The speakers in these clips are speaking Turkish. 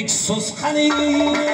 Hiksus Haniyye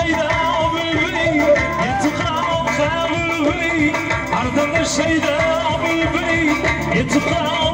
الشيدة بالبري يتقرا وخام البري عرض الشيدة بالبري يتقرا